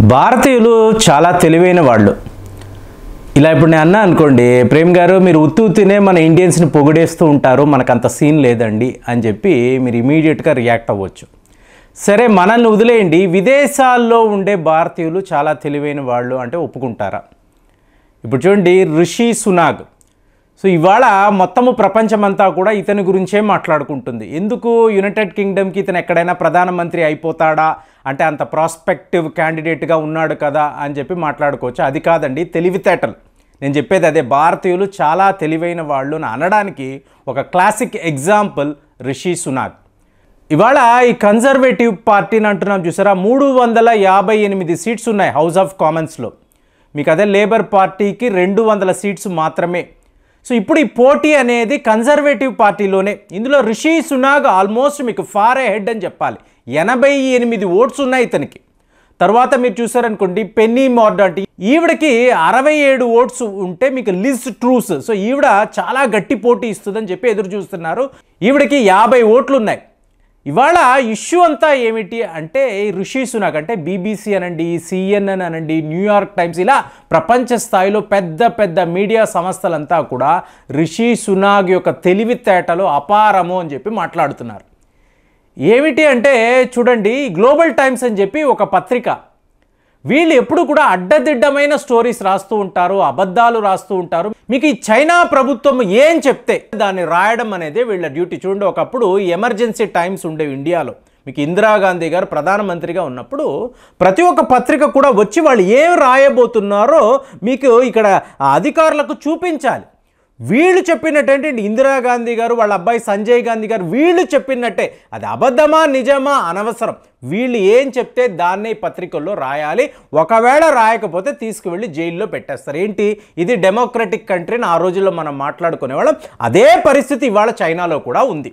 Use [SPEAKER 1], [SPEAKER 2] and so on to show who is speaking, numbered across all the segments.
[SPEAKER 1] భారతీయులు చాలా తెలివైన వాళ్ళు. ఇలా ఇప్పుడు నేను అన్నా అనుకోండి ప్రేమ్ గారు మీరు ఉత్తి ఉత్తినే మన ఇండియన్స్ని పొగిడేస్తూ ఉంటారు మనకు అంత సీన్ లేదండి అని చెప్పి మీరు ఇమీడియట్గా రియాక్ట్ అవ్వచ్చు. సరే మనల్ని వదిలేయండి. విదేశాల్లో ఉండే భారతీయులు చాలా తెలివైన వాళ్ళు అంటే ఒప్పుకుంటారా? ఇప్పుడు చూడండి రిషి సునాగ్. సో ఇవాళ మొత్తము ప్రపంచమంతా కూడా ఇతని గురించే మాట్లాడుకుంటుంది. ఎందుకు యునైటెడ్ కింగ్డమ్కి ఇతను ఎక్కడైనా ప్రధానమంత్రి అయిపోతాడా? అంటే అంత ప్రాస్పెక్టివ్ క్యాండిడేట్గా ఉన్నాడు కదా అని చెప్పి మాట్లాడుకోవచ్చు. అది కాదండి తెలివితేటలు నేను చెప్పేది అదే భారతీయులు చాలా తెలివైన వాళ్ళు అని అనడానికి ఒక క్లాసిక్ ఎగ్జాంపుల్ రిషి సునాగ్. ఇవాళ ఈ కన్జర్వేటివ్ పార్టీని అంటున్నాం చూసారా? మూడు వందల యాభై ఎనిమిది సీట్స్ ఉన్నాయి హౌస్ ఆఫ్ కామన్స్లో మీకు అదే లేబర్ పార్టీకి రెండు వందల సీట్స్ మాత్రమే. సో ఇప్పుడు ఈ పోటీ అనేది కన్జర్వేటివ్ పార్టీలోనే ఇందులో రిషి సునాగ్ ఆల్మోస్ట్ మీకు ఫార్ హెడ్ అని చెప్పాలి. ఎనభై ఎనిమిది ఓట్స్ ఉన్నాయి ఇతనికి. తర్వాత మీరు చూసారనుకోండి పెన్నీ మార్డంట్. ఈవిడకి అరవై ఏడు ఓట్స్ ఉంటే మీకు లిజ్ ట్రూస్. సో ఈవిడ చాలా గట్టి పోటీ ఇస్తుందని చెప్పి ఎదురు చూస్తున్నారు. ఈవిడకి యాభై ఓట్లు ఉన్నాయి. ఇవాళ ఇష్యూ అంతా ఏమిటి అంటే ఋషి సునాక్ అంటే బీబీసీ అనండి సిఎన్ఎన్ అనండి న్యూయార్క్ టైమ్స్ ఇలా ప్రపంచ స్థాయిలో పెద్ద పెద్ద మీడియా సంస్థలంతా కూడా రిషి సునాగ్ యొక్క తెలివితేటలు అపారము అని చెప్పి మాట్లాడుతున్నారు. ఏమిటి అంటే చూడండి గ్లోబల్ టైమ్స్ అని చెప్పి ఒక పత్రిక వీళ్ళు ఎప్పుడు కూడా అడ్డదిడ్డమైన స్టోరీస్ రాస్తూ ఉంటారు అబద్ధాలు రాస్తూ ఉంటారు. మీకు ఈ చైనా ప్రభుత్వం ఏం చెప్తే దాన్ని రాయడం అనేది వీళ్ళ డ్యూటీ. చూడండి ఒకప్పుడు ఎమర్జెన్సీ టైమ్స్ ఉండేవి ఇండియాలో. మీకు ఇందిరాగాంధీ గారు ప్రధానమంత్రిగా ఉన్నప్పుడు ప్రతి ఒక్క పత్రిక కూడా వచ్చి వాళ్ళు ఏం రాయబోతున్నారో మీకు ఇక్కడ అధికారులకు చూపించాలి. వీళ్ళు చెప్పినట్టంటే? ఇందిరాగాంధీ గారు వాళ్ళ అబ్బాయి సంజయ్ గాంధీ గారు వీళ్ళు చెప్పినట్టే. అది అబద్ధమా నిజమా అనవసరం. వీళ్ళు ఏం చెప్తే దాన్నే పత్రికల్లో రాయాలి. ఒకవేళ రాయకపోతే తీసుకువెళ్ళి జైల్లో పెట్టేస్తారు. ఏంటి? ఇది డెమోక్రటిక్ కంట్రీని ఆ రోజుల్లో మనం మాట్లాడుకునేవాళ్ళం. అదే పరిస్థితి ఇవాళ చైనాలో కూడా ఉంది.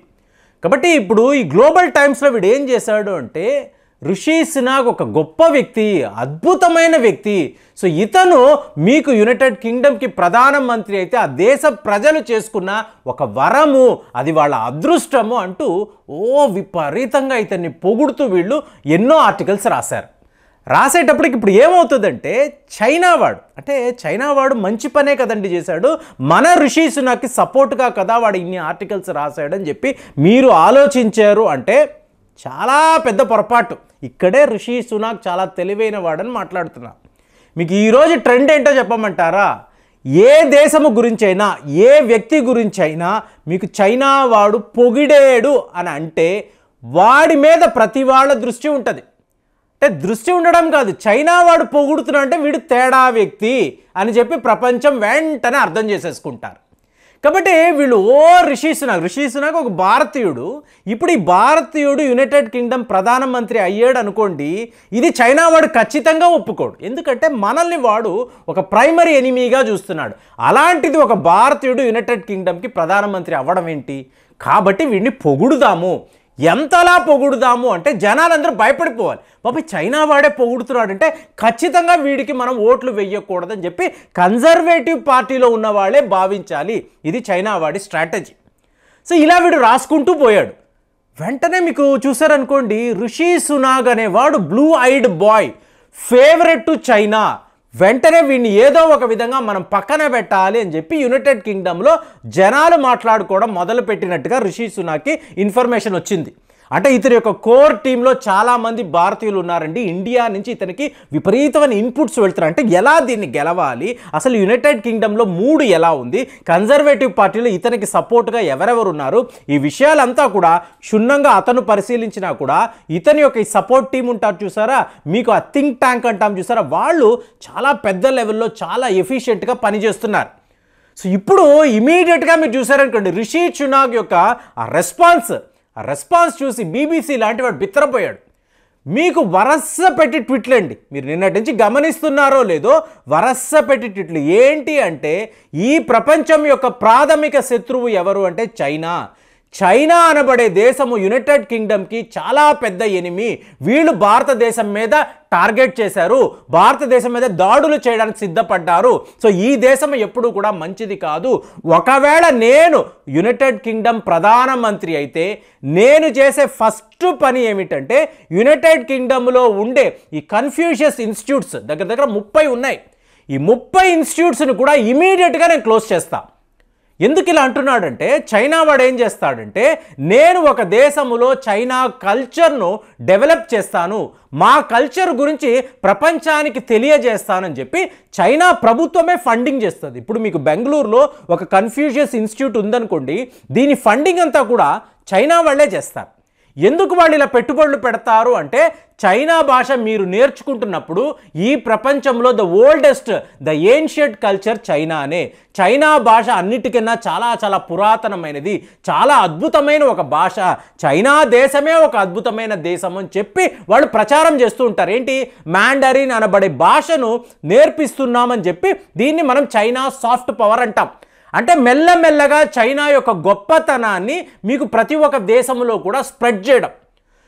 [SPEAKER 1] కాబట్టి ఇప్పుడు ఈ గ్లోబల్ టైమ్స్లో వీడు ఏం చేశాడు అంటే ఋషి సినాగ్ ఒక గొప్ప వ్యక్తి అద్భుతమైన వ్యక్తి. సో ఇతను మీకు యునైటెడ్ కింగ్డమ్కి ప్రధానమంత్రి అయితే ఆ దేశ ప్రజలు చేసుకున్న ఒక వరము అది వాళ్ళ అదృష్టము అంటూ ఓ విపరీతంగా ఇతన్ని పొగుడుతూ వీళ్ళు ఎన్నో ఆర్టికల్స్ రాశారు. రాసేటప్పటికి ఇప్పుడు ఏమవుతుందంటే చైనా వాడు అంటే చైనా వాడు మంచి పనే కదండి చేశాడు. మన ఋషి సునాకి సపోర్ట్గా కదా వాడు ఇన్ని ఆర్టికల్స్ రాశాడని చెప్పి మీరు ఆలోచించారు అంటే చాలా పెద్ద పొరపాటు. ఇక్కడే రిషి సునాక్ చాలా తెలివైన వాడని మాట్లాడుతున్నా. మీకు ఈరోజు ట్రెండ్ ఏంటో చెప్పమంటారా? ఏ దేశము గురించైనా ఏ వ్యక్తి గురించైనా మీకు చైనా వాడు పొగిడేడు అని అంటే వాడి మీద ప్రతి వాళ్ళ దృష్టి ఉంటుంది. అంటే దృష్టి ఉండడం కాదు చైనా వాడు పొగుడుతున్నా అంటే వీడు తేడా వ్యక్తి అని చెప్పి ప్రపంచం వెంటనే అర్థం చేసేసుకుంటారు. కాబట్టి వీళ్ళు ఓ రిషి సునాక్ రిషి సునాక్ ఒక భారతీయుడు. ఇప్పుడు ఈ భారతీయుడు యునైటెడ్ కింగ్డమ్ ప్రధానమంత్రి అయ్యాడు అనుకోండి ఇది చైనా వాడు ఖచ్చితంగా ఒప్పుకోడు. ఎందుకంటే మనల్ని వాడు ఒక ప్రైమరీ ఎనిమీగా చూస్తున్నాడు. అలాంటిది ఒక భారతీయుడు యునైటెడ్ కింగ్డమ్కి ప్రధానమంత్రి అవ్వడం ఏంటి? కాబట్టి వీడిని పొగుడుదాము. ఎంతలా పొగుడుదాము అంటే జనాలందరూ భయపడిపోవాలి. బాబు చైనా వాడే పొగుడుతున్నాడంటే ఖచ్చితంగా వీడికి మనం ఓట్లు వెయ్యకూడదని చెప్పి కన్జర్వేటివ్ పార్టీలో ఉన్న వాళ్ళే భావించాలి. ఇది చైనా వాడి స్ట్రాటజీ. సో ఇలా వీడు రాసుకుంటూ పోయాడు. వెంటనే మీకు చూసారనుకోండి ఋషి సునాగ్ అనేవాడు blue eyed boy favourite to China వెంటనే వీడిని ఏదో ఒక విధంగా మనం పక్కన పెట్టాలి అని చెప్పి యునైటెడ్ కింగ్డమ్లో జనాలు మాట్లాడుకోవడం మొదలుపెట్టినట్టుగా రిషి సునాకి ఇన్ఫర్మేషన్ వచ్చింది. అంటే ఇతని యొక్క కోర్ టీంలో చాలామంది భారతీయులు ఉన్నారండి. ఇండియా నుంచి ఇతనికి విపరీతమైన ఇన్పుట్స్ వెళ్తున్నారు అంటే ఎలా దీన్ని గెలవాలి? అసలు యునైటెడ్ కింగ్డమ్లో మూడు ఎలా ఉంది? కన్జర్వేటివ్ పార్టీలో ఇతనికి సపోర్ట్గా ఎవరెవరు ఉన్నారు? ఈ విషయాలంతా కూడా క్షుణ్ణంగా అతను పరిశీలించినా కూడా ఇతని యొక్క ఈ సపోర్ట్ టీం ఉంటారు చూసారా? మీకు ఆ థింక్ ట్యాంక్ అంటాం చూసారా? వాళ్ళు చాలా పెద్ద లెవెల్లో చాలా ఎఫిషియెంట్గా పనిచేస్తున్నారు. సో ఇప్పుడు ఇమీడియట్గా మీరు చూసారనుకోండి రిషి చునాగ్ యొక్క ఆ రెస్పాన్స్ ఆ రెస్పాన్స్ చూసి బీబీసీ లాంటి వాడు బిత్తరపోయాడు. మీకు వరస పెట్టి ట్విట్లు అండి మీరు నిన్నటి నుంచి గమనిస్తున్నారో లేదో వరస పెట్టి ట్విట్లు. ఏంటి అంటే ఈ ప్రపంచం యొక్క ప్రాథమిక శత్రువు ఎవరు అంటే చైనా. చైనా అనబడే దేశము యునైటెడ్ కింగ్డమ్కి చాలా పెద్ద ఎనిమి వీళ్ళు భారతదేశం మీద టార్గెట్ చేశారు. భారతదేశం మీద దాడులు చేయడానికి సిద్ధపడ్డారు. సో ఈ దేశం ఎప్పుడు కూడా మంచిది కాదు. ఒకవేళ నేను యునైటెడ్ కింగ్డమ్ ప్రధానమంత్రి అయితే నేను చేసే ఫస్ట్ పని ఏమిటంటే యునైటెడ్ కింగ్డమ్లో ఉండే ఈ కన్ఫ్యూషియస్ ఇన్స్టిట్యూట్స్ దగ్గర దగ్గర ముప్పై ఉన్నాయి. ఈ ముప్పై ఇన్స్టిట్యూట్స్ని కూడా ఇమీడియట్గా నేను క్లోజ్ చేస్తాను ఎందుకు ఇలా అంటున్నాడంటే చైనా వాడు ఏం చేస్తాడంటే నేను ఒక దేశములో చైనా కల్చర్ను డెవలప్ చేస్తాను మా కల్చర్ గురించి ప్రపంచానికి తెలియజేస్తానని చెప్పి చైనా ప్రభుత్వమే ఫండింగ్ చేస్తుంది. ఇప్పుడు మీకు బెంగళూరులో ఒక కన్ఫ్యూషియస్ ఇన్స్టిట్యూట్ ఉందనుకోండి దీని ఫండింగ్ అంతా కూడా చైనా వాళ్ళే చేస్తారు. ఎందుకు వాళ్ళు ఇలా పెట్టుబడులు పెడతారు అంటే చైనా భాష మీరు నేర్చుకుంటున్నప్పుడు ఈ ప్రపంచంలో the oldest the ancient culture చైనానే. China భాష అన్నిటికన్నా చాలా చాలా పురాతనమైనది చాలా అద్భుతమైన ఒక భాష. చైనా దేశమే ఒక అద్భుతమైన దేశం అని చెప్పి వాళ్ళు ప్రచారం చేస్తూ ఉంటారు. ఏంటి? మ్యాండరిన్ అనబడే భాషను నేర్పిస్తున్నామని చెప్పి దీన్ని మనం చైనా సాఫ్ట్ పవర్ అంటాం. అంటే మెల్లమెల్లగా చైనా యొక్క గొప్పతనాన్ని మీకు ప్రతి ఒక్క దేశంలో కూడా స్ప్రెడ్ చేయడం.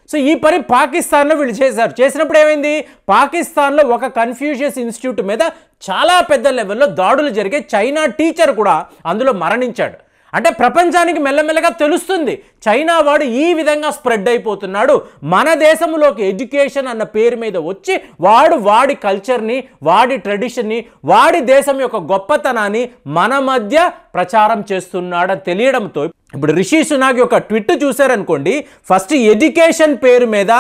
[SPEAKER 1] సో ఈ పని పాకిస్తాన్లో వీళ్ళు చేశారు. చేసినప్పుడు ఏమైంది? పాకిస్తాన్లో ఒక కన్ఫ్యూజియస్ ఇన్స్టిట్యూట్ మీద చాలా పెద్ద లెవెల్లో దాడులు జరిగే చైనా టీచర్ కూడా అందులో మరణించాడు. అంటే ప్రపంచానికి మెల్లమెల్లగా తెలుస్తుంది. చైనా వాడు ఈ విధంగా స్ప్రెడ్ అయిపోతున్నాడు. మన దేశంలోకి ఎడ్యుకేషన్ అన్న పేరు మీద వచ్చి వాడు వాడి కల్చర్ని వాడి ట్రెడిషన్ని వాడి దేశం యొక్క గొప్పతనాన్ని మన మధ్య ప్రచారం చేస్తున్నాడని తెలియడంతో ఇప్పుడు రిషి సునాగ్ యొక్క ట్విట్ చూశారనుకోండి. ఫస్ట్ ఎడ్యుకేషన్ పేరు మీద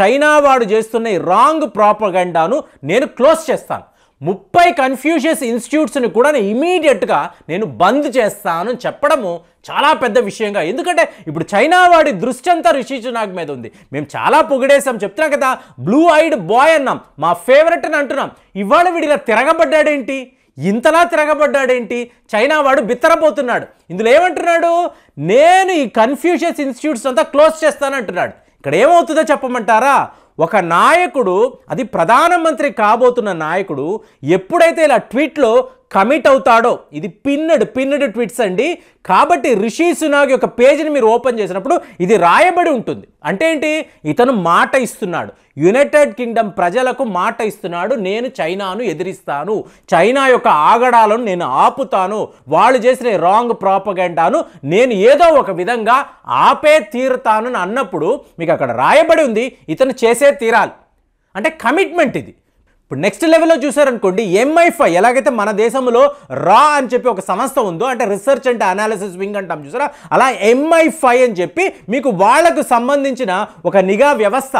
[SPEAKER 1] చైనా వాడు చేస్తున్న ఈ రాంగ్ ప్రాపగండాను నేను క్లోజ్ చేస్తాను. ముప్పై కన్ఫ్యూషియస్ ఇన్స్టిట్యూట్స్ని కూడా ఇమీడియట్గా నేను బంద్ చేస్తాను చెప్పడము చాలా పెద్ద విషయంగా. ఎందుకంటే ఇప్పుడు చైనా వాడి దృష్టి అంతా రిషి నాకు మీద ఉంది. మేము చాలా పొగిడేసాం చెప్తున్నాం కదా బ్లూ ఐడ్ బాయ్ అన్నాం. మా ఫేవరెట్ అని అంటున్నాం. ఇవాళ వీడిలా తిరగబడ్డాడేంటి? ఇంతలా తిరగబడ్డాడేంటి? చైనా వాడు బిత్తరపోతున్నాడు. ఇందులో ఏమంటున్నాడు? నేను ఈ కన్ఫ్యూషియస్ ఇన్స్టిట్యూట్స్ అంతా క్లోజ్ చేస్తానంటున్నాడు. ఇక్కడ ఏమవుతుందో చెప్పమంటారా? ఒక నాయకుడు అది ప్రధానమంత్రి కాబోతున్న నాయకుడు ఎప్పుడైతే ఇలా ట్వీట్లో కమిట్ అవుతాడో ఇది పిన్నడ్ పిన్నడ్ ట్వీట్స్ అండి. కాబట్టి రిషి సునాగ్ యొక్క పేజీని మీరు ఓపెన్ చేసినప్పుడు ఇది రాయబడి ఉంటుంది. అంటే ఏంటి? ఇతను మాట ఇస్తున్నాడు. యునైటెడ్ కింగ్డమ్ ప్రజలకు మాట ఇస్తున్నాడు. నేను చైనాను ఎదిరిస్తాను. చైనా యొక్క ఆగడాలను నేను ఆపుతాను. వాళ్ళు చేసిన రాంగ్ ప్రాపగెండాను నేను ఏదో ఒక విధంగా ఆపే తీరుతాను అని అన్నప్పుడు మీకు అక్కడ రాయబడి ఉంది. ఇతను చేసే తీరాలి. అంటే కమిట్మెంట్ ఇది. ఇప్పుడు నెక్స్ట్ లెవెల్లో చూసారనుకోండి ఎంఐఫై ఎలాగైతే మన దేశంలో రా అని చెప్పి ఒక సంస్థ ఉందో అంటే రీసెర్చ్ అంటే అనాలిసిస్ వింగ్ అంటాం చూసారా? అలా ఎంఐఫై అని చెప్పి మీకు వాళ్ళకు సంబంధించిన ఒక నిఘా వ్యవస్థ.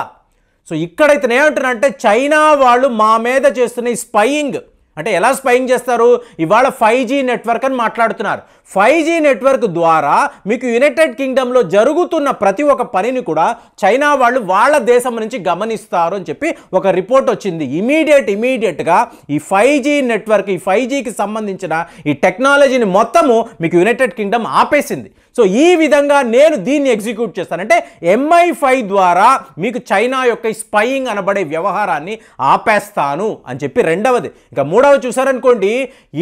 [SPEAKER 1] సో ఇక్కడ ఇతను ఏమంటున్నారంటే చైనా వాళ్ళు మా మీద చేస్తున్న ఈ స్పయింగ్ అంటే ఎలా స్పైయింగ్ చేస్తారు? ఇవాళ ఫైవ్ జీ నెట్వర్క్ అని మాట్లాడుతున్నారు. ఫైవ్ జీ నెట్వర్క్ ద్వారా మీకు యునైటెడ్ కింగ్డమ్లో జరుగుతున్న ప్రతి ఒక్క పనిని కూడా చైనా వాళ్ళు వాళ్ళ దేశం నుంచి గమనిస్తారు అని చెప్పి ఒక రిపోర్ట్ వచ్చింది. ఇమీడియట్ ఇమీడియట్గా ఈ ఫైవ్ జీ నెట్వర్క్ ఈ ఫైవ్ జీకి సంబంధించిన ఈ టెక్నాలజీని మొత్తము మీకు యునైటెడ్ కింగ్డమ్ ఆపేసింది. సో ఈ విధంగా నేను దీన్ని ఎగ్జిక్యూట్ చేస్తానంటే ఎంఐ ఫైవ్ ద్వారా మీకు చైనా యొక్క స్పైయింగ్ స్పయింగ్ అనబడే వ్యవహారాన్ని ఆపేస్తాను అని చెప్పి రెండవది. ఇక మూడవది చూసారనుకోండి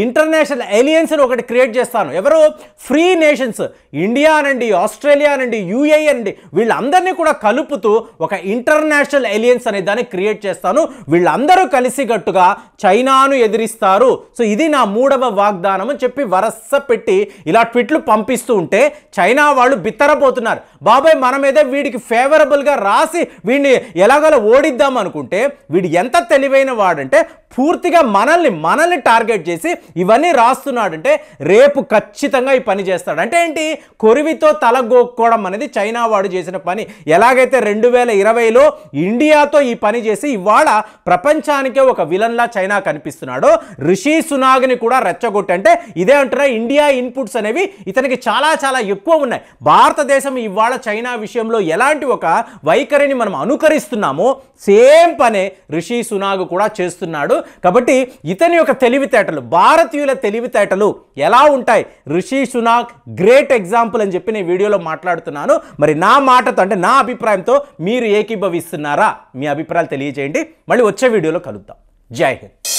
[SPEAKER 1] ఇంటర్నేషనల్ ఎలియన్స్ అని ఒకటి క్రియేట్ చేస్తాను. ఎవరు? ఫ్రీ నేషన్స్ ఇండియా అనండి ఆస్ట్రేలియా అనండి యూఏ అనండి వీళ్ళందరినీ కూడా కలుపుతూ ఒక ఇంటర్నేషనల్ ఎలియన్స్ అనే దాన్ని క్రియేట్ చేస్తాను. వీళ్ళందరూ కలిసికట్టుగా చైనాను ఎదిరిస్తారు. సో ఇది నా మూడవ వాగ్దానం అని చెప్పి వరస పెట్టి ఇలా ట్విట్లు పంపిస్తూ ఉంటే చైనా వాళ్ళు బిత్తరపోతున్నారు. బాబాయ్ మన మీద వీడికి ఫేవరబుల్గా రాసి వీడిని ఎలాగోలా ఓడిద్దాం అనుకుంటే వీడు ఎంత తెలివైన వాడంటే పూర్తిగా మనల్ని మనల్ని టార్గెట్ చేసి ఇవన్నీ రాస్తున్నాడంటే రేపు ఖచ్చితంగా ఈ పని చేస్తాడు. అంటే ఏంటి? కొరివితో తలగోక్కోవడం అనేది చైనా వాడు చేసిన పని. ఎలాగైతే రెండు వేల ఇరవైలో ఇండియాతో ఈ పని చేసి ఇవాళ ప్రపంచానికే ఒక విలన్లా చైనా కనిపిస్తున్నాడు రిషి సునాగ్ని కూడా రెచ్చగొట్టి అంటే ఇదే అంటున్నా ఇండియా ఇన్పుట్స్ అనేవి ఇతనికి చాలా చాలా ఎక్కువ ఉన్నాయి. భారతదేశం ఇవాళ చైనా విషయంలో ఎలాంటి ఒక వైఖరిని మనం అనుకరిస్తున్నామో సేమ్ పనే రిషి సునాగ్ కూడా చేస్తున్నాడు. కాబట్టి ఇతని యొక్క తెలివితేటలు భారతీయుల తెలివితేటలు ఎలా ఉంటాయి? రిషి సునాక్ గ్రేట్ ఎగ్జాంపుల్ అని చెప్పి నేను వీడియోలో మాట్లాడుతున్నాను. మరి నా మాటతో అంటే నా అభిప్రాయంతో మీరు ఏకీభవిస్తున్నారా? మీ అభిప్రాయాలు తెలియజేయండి. మళ్ళీ వచ్చే వీడియోలో కలుద్దాం. జై హింద్.